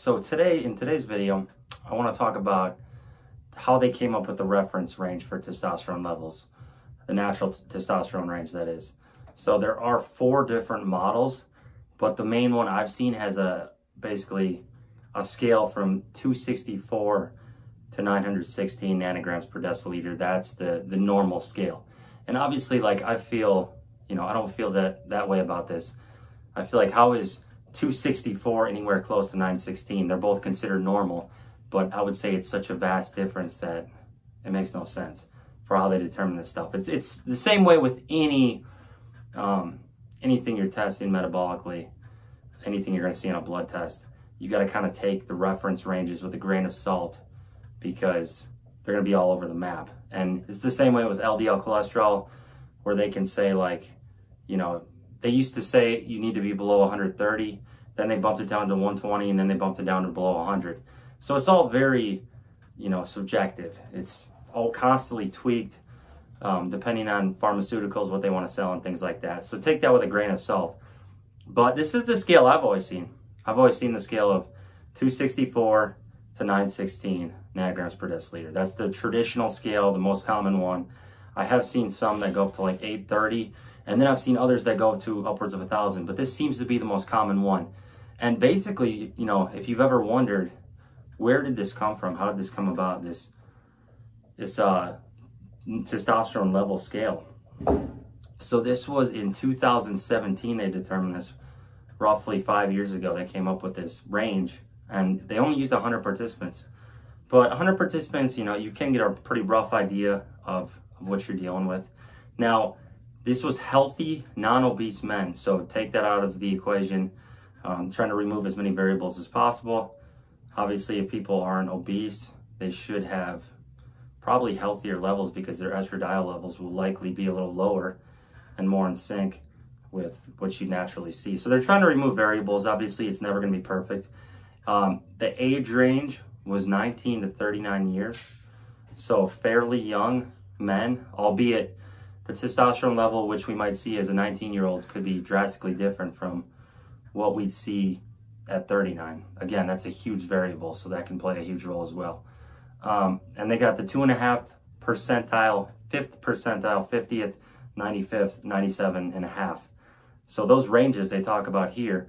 So today, in today's video, I want to talk about how they came up with the reference range for testosterone levels, the natural testosterone range that is. So there are four different models, but the main one I've seen has a basically a scale from 264 to 916 nanograms per deciliter. That's the the normal scale. And obviously, like I feel, you know, I don't feel that that way about this. I feel like how is 264 anywhere close to 916. They're both considered normal, but I would say it's such a vast difference that it makes no sense for how they determine this stuff. It's it's the same way with any um, anything you're testing metabolically, anything you're going to see in a blood test. You got to kind of take the reference ranges with a grain of salt because they're going to be all over the map. And it's the same way with LDL cholesterol, where they can say like, you know, they used to say you need to be below 130, then they bumped it down to 120, and then they bumped it down to below 100. So it's all very, you know, subjective. It's all constantly tweaked um, depending on pharmaceuticals, what they want to sell, and things like that. So take that with a grain of salt. But this is the scale I've always seen. I've always seen the scale of 264 to 916 nanograms per deciliter. That's the traditional scale, the most common one. I have seen some that go up to like 830 and then I've seen others that go to upwards of a thousand, but this seems to be the most common one. And basically, you know, if you've ever wondered, where did this come from? How did this come about? This, this uh, testosterone level scale. So this was in 2017. They determined this roughly five years ago. They came up with this range, and they only used 100 participants. But 100 participants, you know, you can get a pretty rough idea of, of what you're dealing with. Now, this was healthy, non-obese men. So take that out of the equation. Um, trying to remove as many variables as possible. Obviously, if people aren't obese, they should have probably healthier levels because their estradiol levels will likely be a little lower and more in sync with what you naturally see. So they're trying to remove variables. Obviously, it's never going to be perfect. Um, the age range was 19 to 39 years. So fairly young men, albeit the testosterone level, which we might see as a 19 year old, could be drastically different from what we'd see at 39. Again, that's a huge variable, so that can play a huge role as well. Um, and they got the two and a half percentile, fifth percentile, 50th, 95th, 97 and a half. So those ranges they talk about here,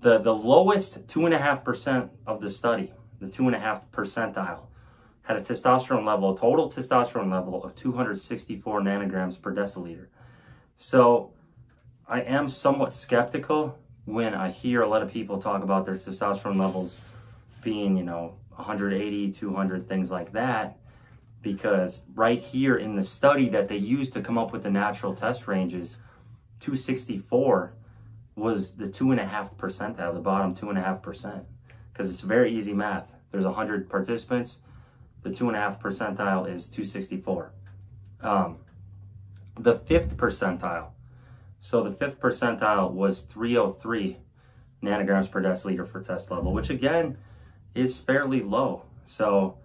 the, the lowest two and a half percent of the study, the two and a half percentile, had a testosterone level, a total testosterone level of 264 nanograms per deciliter. So I am somewhat skeptical when I hear a lot of people talk about their testosterone levels being, you know, 180, 200, things like that, because right here in the study that they used to come up with the natural test ranges, 264 was the two and a half percentile, the bottom two and a half percent, because it's very easy math. There's 100 participants the two and a half percentile is 264. Um, the fifth percentile, so the fifth percentile was 303 nanograms per deciliter for test level, which again is fairly low. So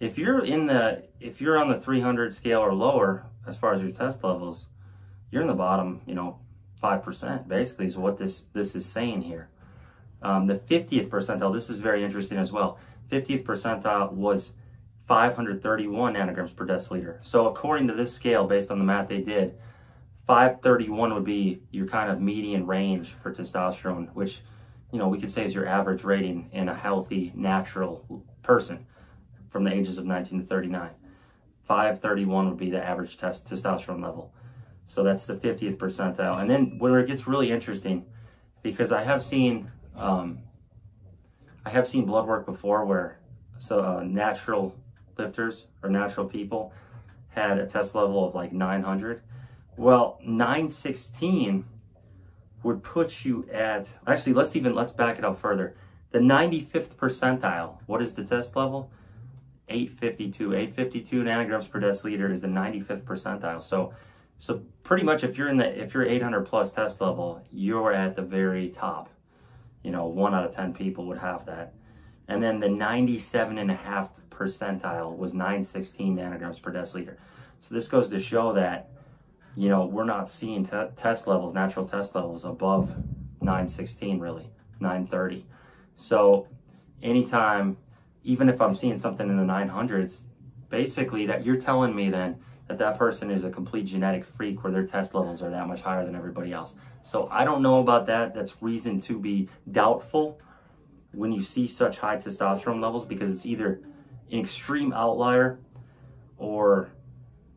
if you're in the if you're on the 300 scale or lower as far as your test levels, you're in the bottom, you know, five percent basically is what this this is saying here. Um, the 50th percentile, this is very interesting as well. 50th percentile was 531 nanograms per deciliter. So according to this scale, based on the math they did, 531 would be your kind of median range for testosterone, which, you know, we could say is your average rating in a healthy, natural person from the ages of 19 to 39. 531 would be the average test testosterone level. So that's the 50th percentile. And then where it gets really interesting, because I have seen, um, I have seen blood work before where so uh, natural lifters or natural people had a test level of like 900. Well, 916 would put you at, actually, let's even, let's back it up further. The 95th percentile, what is the test level? 852. 852 nanograms per deciliter is the 95th percentile. So, so pretty much if you're in the, if you're 800 plus test level, you're at the very top. You know, one out of 10 people would have that. And then the 97 and a half percentile was 916 nanograms per deciliter. So this goes to show that, you know, we're not seeing test levels, natural test levels above 916 really, 930. So anytime, even if I'm seeing something in the 900s, basically that you're telling me then that that person is a complete genetic freak where their test levels are that much higher than everybody else. So I don't know about that. That's reason to be doubtful when you see such high testosterone levels because it's either an extreme outlier or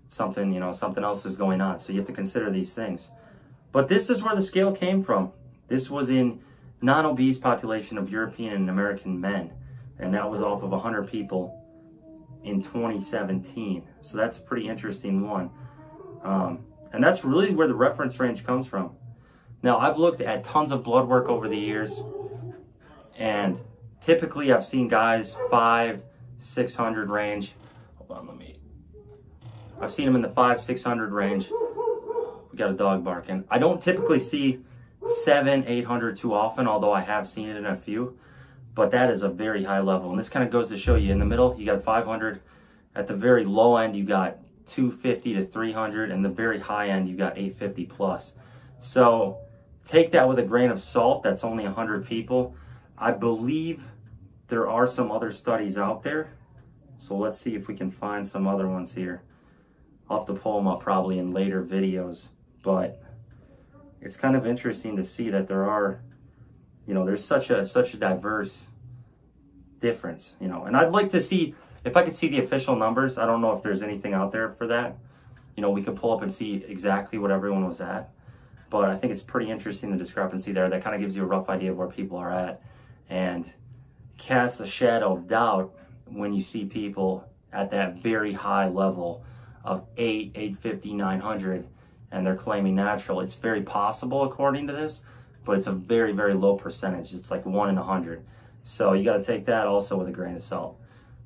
something, you know, something else is going on. So you have to consider these things. But this is where the scale came from. This was in non-obese population of European and American men. And that was off of 100 people in 2017. So that's a pretty interesting one. Um, and that's really where the reference range comes from. Now, I've looked at tons of blood work over the years, and typically I've seen guys five, 600 range. Hold on, let me. I've seen them in the five, 600 range. We got a dog barking. I don't typically see seven, 800 too often, although I have seen it in a few but that is a very high level. And this kind of goes to show you in the middle, you got 500. At the very low end, you got 250 to 300. And the very high end, you got 850 plus. So take that with a grain of salt. That's only 100 people. I believe there are some other studies out there. So let's see if we can find some other ones here. I'll have to pull them up probably in later videos. But it's kind of interesting to see that there are you know, there's such a such a diverse difference, you know. And I'd like to see if I could see the official numbers. I don't know if there's anything out there for that. You know, we could pull up and see exactly what everyone was at. But I think it's pretty interesting the discrepancy there. That kind of gives you a rough idea of where people are at and casts a shadow of doubt when you see people at that very high level of 8, 850, 900 and they're claiming natural. It's very possible according to this but it's a very, very low percentage. It's like one in a hundred. So you got to take that also with a grain of salt.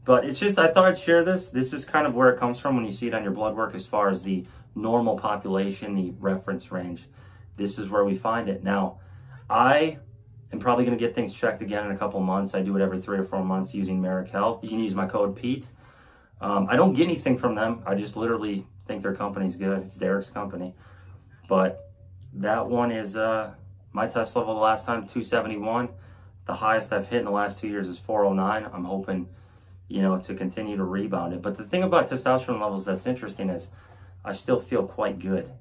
But it's just, I thought I'd share this. This is kind of where it comes from when you see it on your blood work as far as the normal population, the reference range. This is where we find it. Now, I am probably going to get things checked again in a couple months. I do it every three or four months using Marek Health. You can use my code Pete. Um, I don't get anything from them. I just literally think their company's good. It's Derek's company. But that one is, uh, my test level the last time, 271. The highest I've hit in the last two years is 409. I'm hoping, you know, to continue to rebound it. But the thing about testosterone levels that's interesting is I still feel quite good.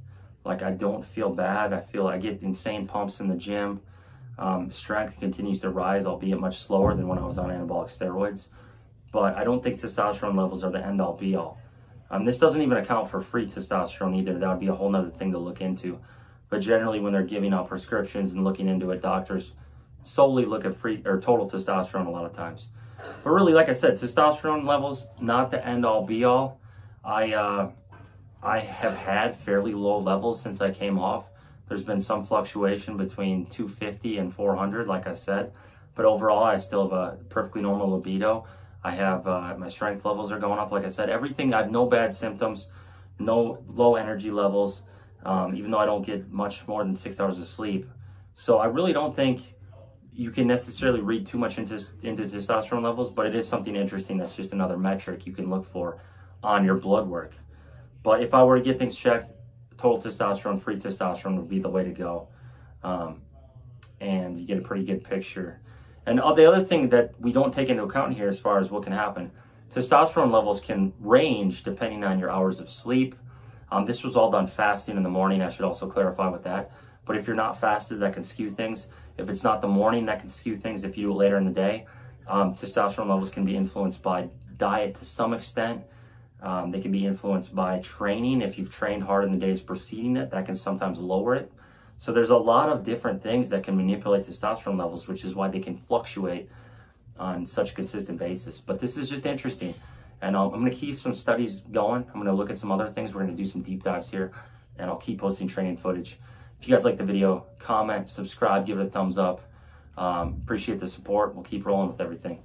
Like I don't feel bad. I feel I get insane pumps in the gym. Um, strength continues to rise, albeit much slower than when I was on anabolic steroids. But I don't think testosterone levels are the end all be all. Um, this doesn't even account for free testosterone either. That would be a whole nother thing to look into. But generally, when they're giving out prescriptions and looking into it, doctors solely look at free or total testosterone a lot of times. But really, like I said, testosterone levels not the end all be all. I uh, I have had fairly low levels since I came off. There's been some fluctuation between 250 and 400, like I said. But overall, I still have a perfectly normal libido. I have uh, my strength levels are going up. Like I said, everything. I have no bad symptoms, no low energy levels um, even though I don't get much more than six hours of sleep. So I really don't think you can necessarily read too much into, into testosterone levels, but it is something interesting that's just another metric you can look for on your blood work. But if I were to get things checked, total testosterone, free testosterone would be the way to go. Um, and you get a pretty good picture. And the other thing that we don't take into account here as far as what can happen, testosterone levels can range depending on your hours of sleep, um, this was all done fasting in the morning. I should also clarify with that. But if you're not fasted, that can skew things. If it's not the morning, that can skew things if you do it later in the day. Um, testosterone levels can be influenced by diet to some extent. Um, they can be influenced by training. If you've trained hard in the days preceding it, that can sometimes lower it. So there's a lot of different things that can manipulate testosterone levels, which is why they can fluctuate on such a consistent basis. But this is just interesting. And um, I'm going to keep some studies going. I'm going to look at some other things. We're going to do some deep dives here. And I'll keep posting training footage. If you guys like the video, comment, subscribe, give it a thumbs up. Um, appreciate the support. We'll keep rolling with everything.